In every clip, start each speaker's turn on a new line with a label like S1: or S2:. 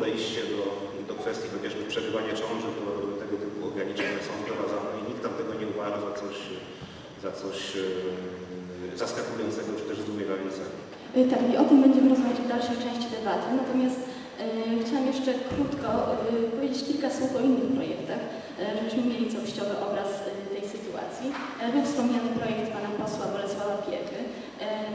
S1: podejście do, do kwestii chociażby przerywania ciąży, tego typu ograniczenia są wprowadzane i nikt tam tego nie uważa za coś, za coś e, zaskakującego czy też zdumiewającego.
S2: Y, Tak, i o tym będziemy rozmawiać w dalszej części debaty. Natomiast y, chciałam jeszcze krótko y, powiedzieć kilka słów o innych projektach, y, żebyśmy mieli całościowy obraz tej sytuacji. Był wspomniany projekt pana posła Bolesława Piechy.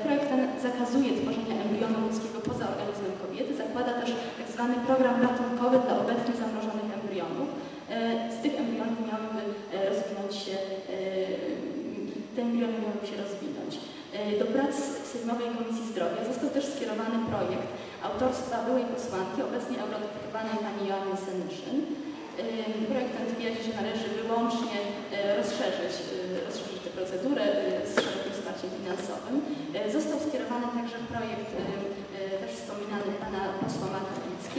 S2: Projekt ten zakazuje tworzenia embrionu ludzkiego poza organizmem kobiety, zakłada też tak zwany program ratunkowy dla obecnie zamrożonych embrionów. Y, Z tych embrionów miałyby y, rozwinąć się, y, te embriony miałyby się rozwinąć. Do prac w Sejmowej Komisji Zdrowia został też skierowany projekt autorstwa byłej posłanki, obecnie eurodeputowanej pani Joanny Senyszyn. Projekt ten twierdzi, że należy wyłącznie rozszerzyć, rozszerzyć tę procedurę z szerokim wsparciem finansowym. Został skierowany także projekt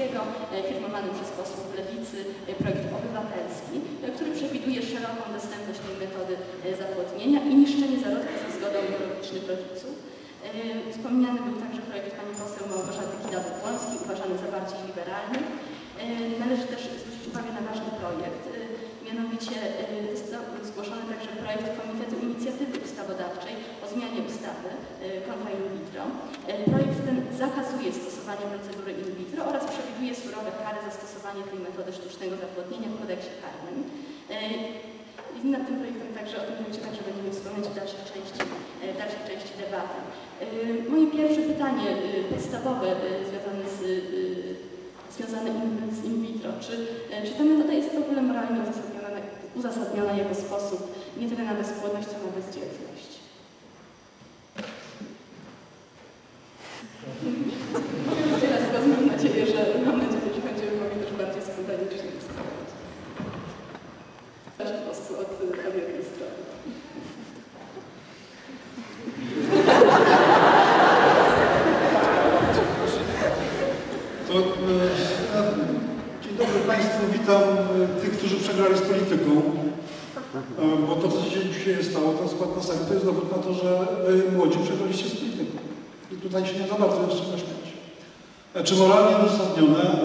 S2: Kulickiego, y, firmowany przez posłów Lewicy, y, projekt obywatelski, y, który przewiduje szeroką dostępność tej metody zapłodnienia i niszczenie zarodków ze zgodą biologicznych rodziców. Wspomniany był także projekt pani poseł Małgorzaty Kidawy-Błońskiej, uważany za bardziej liberalny. Należy też zwrócić uwagę na ważny projekt, mianowicie zgłoszony także projekt Komitetu Inicjatywy Ustawodawczej o zmianie ustawy kontra in vitro. Stosowania procedury in vitro oraz przewiduje surowe kary za stosowanie tej metody sztucznego zapłodnienia w kodeksie karnym. Y, I nad tym projektem także, o tym projekcie także będziemy wspominać w dalszej części, dalszej części debaty. Y, Moje pierwsze pytanie podstawowe związane z związane z in vitro. Czy, e, czy ta metoda jest w ogóle moralnie uzasadniona, uzasadniona jako sposób nie tyle na bezpłodność, co na bezdzietność? Teraz głos mam nadzieję, że mam nadzieję, że będziemy mogli też bardziej spontanicznie dyskutować. Zacznę po prostu od, od jednej strony.
S3: To, e, dzień dobry Państwu, witam e, przegrali z polityką, e, bo to, co się dzisiaj stało, ten skład na sali, to jest dowód na to, że wy młodzi przegraliście z polityką. I tutaj się nie za bardzo jeszcze śmiać. E, Czy moralnie uzasadnione? E,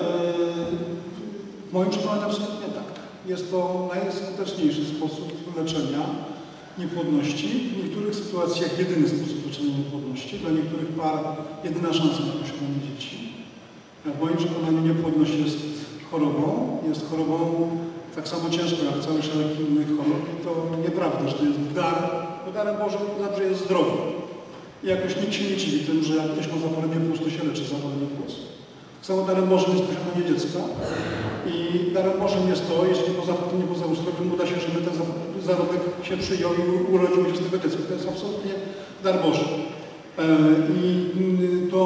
S3: W moim przekonaniu absolutnie tak. Jest to najskuteczniejszy sposób leczenia niepłodności. W niektórych sytuacjach jedyny sposób leczenia niepłodności. Dla niektórych par jedyna szansa na posiadanie dzieci. W moim przekonaniu niepłodność jest chorobą, jest chorobą tak samo ciężką jak cały szereg innych chorób to nieprawda, że to jest dar, bo darem Bożym dobrze jest zdrowy. I jakoś nikt się nie dziwi tym, że jak ktoś ma zapalenie płuc, to się leczy zapalenie płuc. Tak samo darem Bożym jest posiadanie dziecka i darem Bożym jest to, jeżeli poza nie poza ustrojem uda się, żeby ten za- zarodek się przyjął i urodził się z tego dziecka. To jest absolutnie dar Boży. E, I to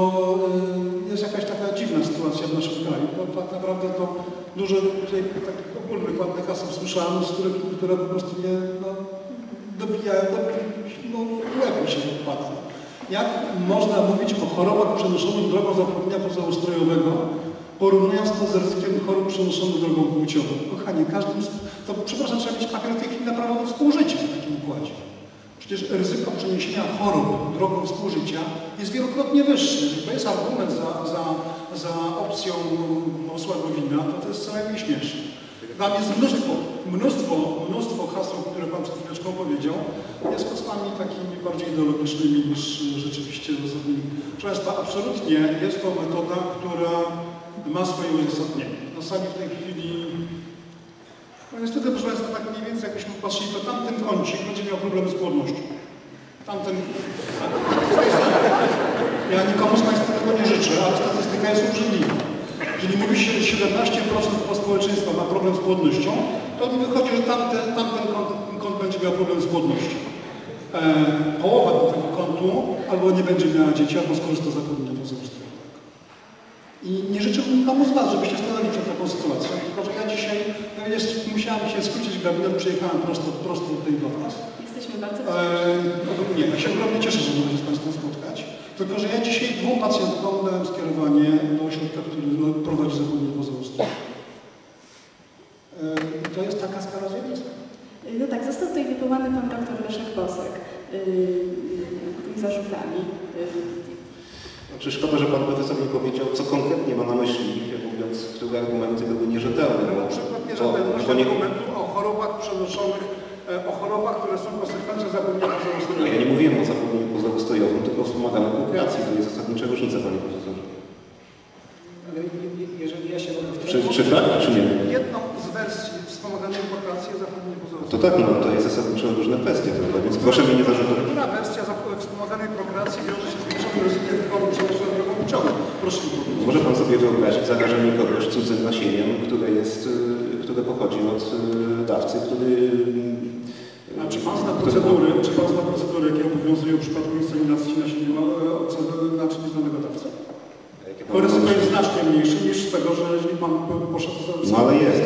S3: e, jest jakaś taka dziwna sytuacja w naszym kraju. Bo tak naprawdę to dużo tutaj takich ogólnych ładnych hasł słyszałem, z których, które po prostu mnie no, dobijają, no, łeb się odpada. Jak można mówić o chorobach przenoszonych drogą zapłodnienia pozaustrojowego, porównując to z ryzykiem chorób przenoszonych drogą płciową? Kochanie, każdym, to przepraszam, trzeba mieć papier w tej chwili na prawo do współżycia w takim układzie. Przecież ryzyko przeniesienia chorób drogą współżycia jest wielokrotnie wyższe. To jest argument za, za, za opcją posła to to jest co najmniej śmieszne. Tam jest mnóstwo, mnóstwo, mnóstwo haseł, które Pan przed chwileczką powiedział, jest hasłami takimi bardziej ideologicznymi niż rzeczywiście uzasadnionymi. Proszę Państwa, absolutnie jest to metoda, która ma swoje uzasadnienie. Na sali w tej chwili no niestety, proszę Państwa, tak jakbyśmy patrzyli, to tamten kącik będzie miał problem z płodnością. Tamten... Ja nikomu z Państwa tego nie życzę, ale statystyka jest obrzydliwa. Jeżeli mówi się, że 17% społeczeństwa ma problem z płodnością, to mi wychodzi, że tamten, tamten kąt, kąt będzie miał problem z płodnością. E, połowa tego kątu albo nie będzie miała dzieci, albo skorzysta z zapłodnienia pozaustrojowego. I nie życzyłbym nikomu z Was, żebyście stanęli przed taką sytuacją, tylko że ja dzisiaj no jest, musiałem się skrócić gabinet, przyjechałem prosto, prosto tutaj do Was.
S2: Jesteśmy bardzo
S3: Eee, nie, ja się ogromnie cieszę, że mogę się z Państwem spotkać. Tylko, że ja dzisiaj dwóm pacjentkom dałem skierowanie do ośrodka, który no, prowadzi pozaustrojowego. Eee, I to jest taka skala zjawiska.
S2: No tak, został tutaj wywołany pan doktor Leszek Bosek yy, yy, tymi zarzutami.
S1: Znaczy szkoda, że Pan Profesor nie powiedział, co konkretnie ma na myśli, mówiąc, które argumenty były nierzetelne.
S3: Na
S1: No,
S3: przykład
S1: bo-
S3: nierzetelność
S1: bo nie,
S3: o chorobach przenoszonych, e, o chorobach, które są konsekwencją zapomnienia
S1: no, ja nie mówiłem o zapomnieniu pozorustrojowym, tylko o wspomaganej prokreacji. To jest zasadnicza różnica, panie profesorze.
S4: Ale je- je- jeżeli ja się mogę
S1: Czy,
S4: wtrącić,
S1: czy tak, czy nie?
S3: Jedną z wersji wspomaganej prokreacji jest zapomnienie.
S1: To tak, no to jest zasadniczo różne kwestie, prawda? Więc proszę mi nie zarzutować.
S3: Która wersja wspomaganej prokreacji wiąże się z większym ryzykiem choroby przenoszonej drogą płciową? Proszę mi powiedzieć.
S1: Może pan sobie wyobrazić zarażenie kogoś cudzym nasieniem, które jest, y, które pochodzi od y, dawcy, który...
S3: A czy pan zna
S1: który-
S3: procedury, czy pan zna procedury, jakie obowiązują w przypadku inseminacji nasienia naczyń nieznanego dawcy? To ryzyko jest znacznie mniejsze niż z tego, że jeżeli pan poszedł za
S1: No ale jest.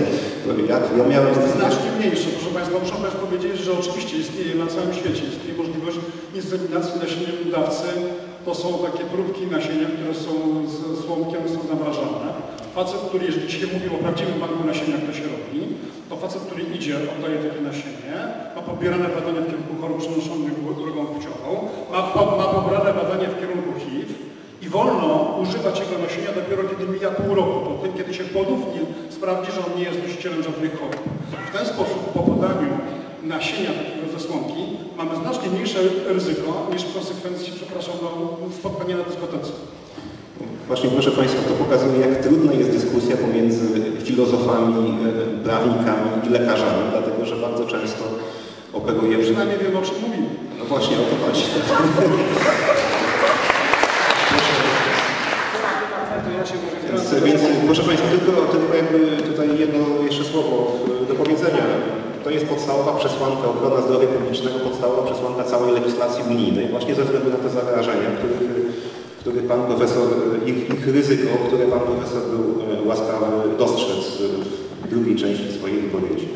S1: Jak ja miałem...
S3: Znacznie mniejsze. Proszę Państwa, muszę Państwu powiedzieć, że oczywiście istnieje na całym świecie istnieje możliwość inseminacji nasieniem dawcy. To są takie próbki nasienia, które są z słomkiem, są zamrażane. Facet, który, jeżeli się mówi o prawdziwym banku nasienia, które się robi, to facet, który idzie, oddaje takie nasienie, ma pobierane badania w kierunku chorób przenoszonych drogą płciową, ma, po- ma pobrane badania w kierunku HIV, i wolno używać jego nasienia dopiero kiedy mija pół roku, to wtedy, kiedy się ponownie sprawdzi, że on nie jest nosicielem żadnych chorób. W ten sposób po podaniu nasienia takiego zasłonki mamy znacznie mniejsze ryzyko niż w konsekwencji, przepraszam, no, spotkania na dyskotece.
S1: Właśnie proszę Państwa, to pokazuje, jak trudna jest dyskusja pomiędzy filozofami, e, prawnikami i lekarzami, dlatego że bardzo często operujemy...
S3: Przynajmniej wiem, o czym mówimy.
S1: No właśnie, o to chodzi. Więc, więc proszę Państwa, tylko, tylko jakby tutaj jedno jeszcze słowo e, do powiedzenia. To jest podstawowa przesłanka ochrona zdrowia publicznego, podstawowa przesłanka całej legislacji unijnej, właśnie ze względu na te zarażenia, których, których Pan Profesor, ich, ich ryzyko, które Pan Profesor był e, łaskawy dostrzec w drugiej części swojej wypowiedzi.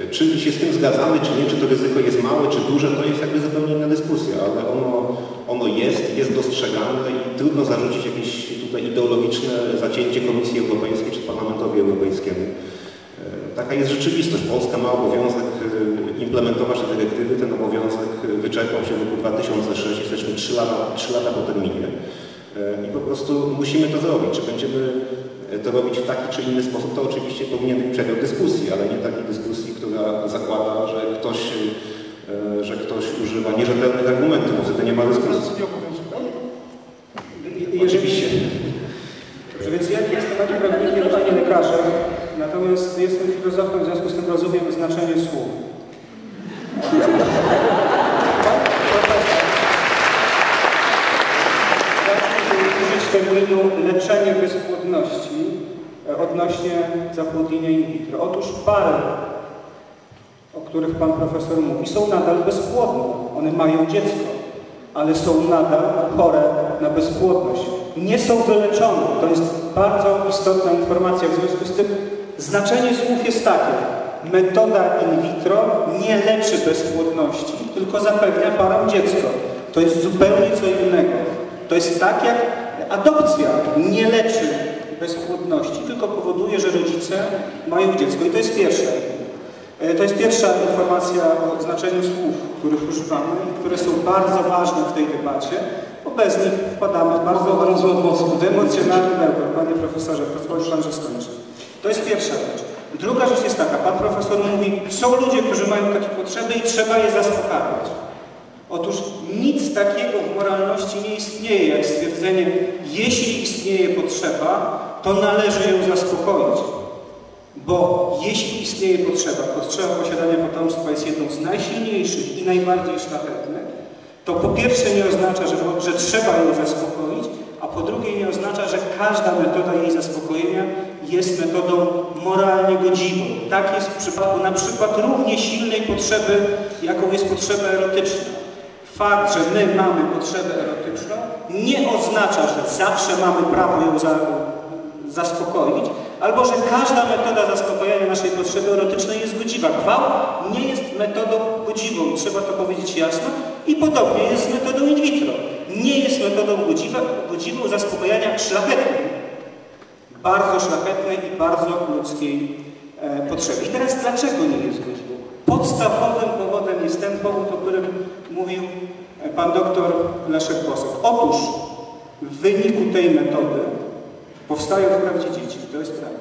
S1: E, Czy się z tym zgadzamy, czy nie, czy to ryzyko jest małe, czy duże, to jest jakby zupełnie inna dyskusja, ale ono, ono jest, jest dostrzegane i trudno zarzucić jakieś tutaj ideologiczne zacięcie Komisji Europejskiej czy Parlamentowi Europejskiemu. E, Taka jest rzeczywistość. Polska ma obowiązek e, implementować te dyrektywy. Ten obowiązek e, wyczerpał się w roku 2006. Jesteśmy 3 lata, 3 lata po terminie. E, I po prostu musimy to zrobić. Czy będziemy e, to robić w taki czy inny sposób, to oczywiście powinien być przedmiot dyskusji, ale nie takiej dyskusji, która zakłada, że ktoś, e, że ktoś używa nierzetelnych argumentów, wtedy nie ma dyskusji.
S3: Pracy nie obowiązują.
S1: Oczywiście.
S4: Dobrze, więc ja jestem ani prawnikiem, ani lekarzem, natomiast jestem filozofem, w związku z tym rozumiem znaczenie słów. Zacznę terminu leczenie bezpłodności e, odnośnie zapłodnienia in vitro. Otóż pary, o których Pan Profesor mówi, są nadal bezpłodne. One mają dziecko, ale są nadal chore na bezpłodność. Nie są wyleczone. To jest bardzo istotna informacja. W związku z tym znaczenie słów jest takie. Metoda in vitro nie leczy bezpłodności, tylko zapewnia parom dziecko. To jest zupełnie co innego. To jest tak jak adopcja nie leczy bezpłodności, tylko powoduje, że rodzice mają dziecko. I to jest pierwsze. E, To jest pierwsza informacja o znaczeniu słów, których używamy i które są bardzo ważne w tej debacie, bo bez nich wpadamy w bardzo, bardzo emocjonalny bełkot. Panie profesorze, pozwoli Pan, że skończę. To jest pierwsza rzecz. Druga rzecz jest taka, Pan profesor mówi, są ludzie, którzy mają takie potrzeby i trzeba je zaspokajać. Otóż nic takiego w moralności nie istnieje, jak stwierdzenie, jeśli istnieje potrzeba, to należy ją zaspokoić. Bo jeśli istnieje potrzeba, potrzeba posiadania potomstwa jest jedną z najsilniejszych i najbardziej szlachetnych, to po pierwsze nie oznacza, że, że trzeba ją zaspokoić, a po drugie nie oznacza, że każda metoda jej zaspokojenia jest metodą moralnie godziwą. Tak jest w przypadku na przykład równie silnej potrzeby, jaką jest potrzeba erotyczna. Fakt, że my mamy potrzebę erotyczną, nie oznacza, że zawsze mamy prawo ją za, zaspokoić, albo że każda metoda zaspokojenia naszej potrzeby erotycznej jest godziwa. Gwałt nie jest metodą godziwą, trzeba to powiedzieć jasno, i podobnie jest z metodą in vitro. Nie jest metodą godziwa, godziwą zaspokojenia szlachetnej, bardzo szlachetnej i bardzo ludzkiej e, potrzeby. I teraz dlaczego nie jest godziwą? Podstawowym jest ten powód, o którym mówił pan doktor Leszek Posok. Otóż w wyniku tej metody Powstają wprawdzie dzieci, to jest prawda.